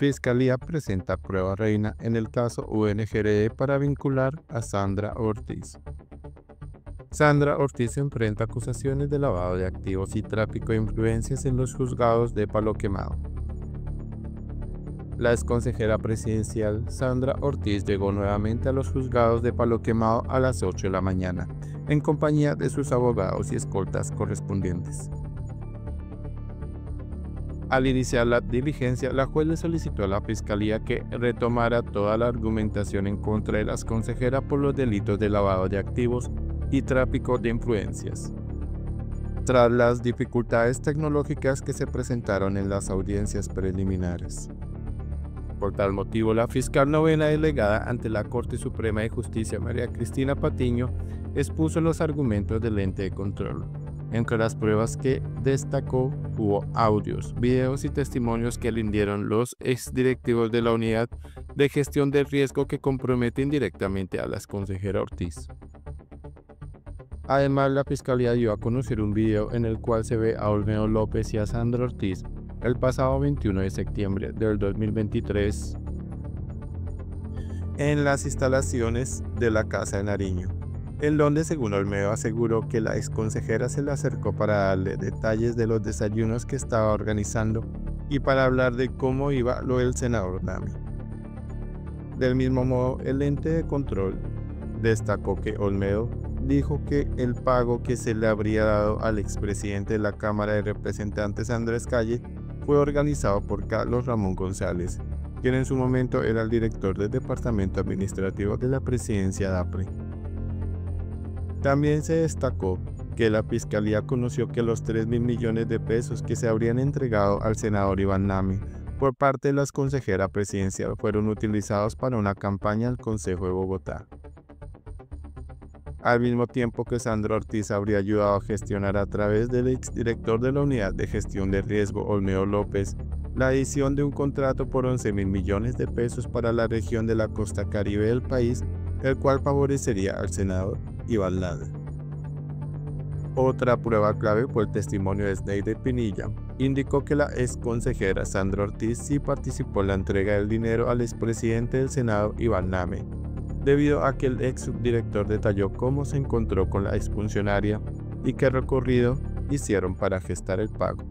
Fiscalía presenta prueba reina en el caso UNGRE para vincular a Sandra Ortiz. Sandra Ortiz enfrenta acusaciones de lavado de activos y tráfico de influencias en los juzgados de Palo Quemado. La exconsejera presidencial Sandra Ortiz llegó nuevamente a los juzgados de Palo Quemado a las 8 de la mañana, en compañía de sus abogados y escoltas correspondientes. Al iniciar la diligencia, la juez le solicitó a la fiscalía que retomara toda la argumentación en contra de las consejeras por los delitos de lavado de activos y tráfico de influencias. Tras las dificultades tecnológicas que se presentaron en las audiencias preliminares. Por tal motivo, la fiscal novena delegada ante la Corte Suprema de Justicia, María Cristina Patiño, expuso los argumentos del ente de control. Entre las pruebas que destacó hubo audios, videos y testimonios que rindieron los exdirectivos de la Unidad de Gestión del Riesgo que comprometen directamente a la consejera Ortiz. Además, la Fiscalía dio a conocer un video en el cual se ve a Olmedo López y a Sandra Ortiz el pasado 21 de septiembre del 2023 en las instalaciones de la Casa de Nariño en donde según Olmedo aseguró que la exconsejera se le acercó para darle detalles de los desayunos que estaba organizando y para hablar de cómo iba lo del senador Nami. Del mismo modo, el ente de control destacó que Olmedo dijo que el pago que se le habría dado al expresidente de la Cámara de Representantes Andrés Calle fue organizado por Carlos Ramón González, quien en su momento era el director del Departamento Administrativo de la Presidencia DAPRE. También se destacó que la Fiscalía conoció que los 3 mil millones de pesos que se habrían entregado al senador Iván Nami por parte de las consejeras presidenciales fueron utilizados para una campaña al Consejo de Bogotá. Al mismo tiempo que Sandro Ortiz habría ayudado a gestionar a través del exdirector de la Unidad de Gestión de Riesgo, Olmeo López, la edición de un contrato por 11 mil millones de pesos para la región de la costa caribe del país, el cual favorecería al senador Iván Otra prueba clave fue el testimonio de Snyder Pinilla. Indicó que la ex consejera Sandra Ortiz sí participó en la entrega del dinero al expresidente del Senado Iván Name, debido a que el ex subdirector detalló cómo se encontró con la exfuncionaria y qué recorrido hicieron para gestar el pago.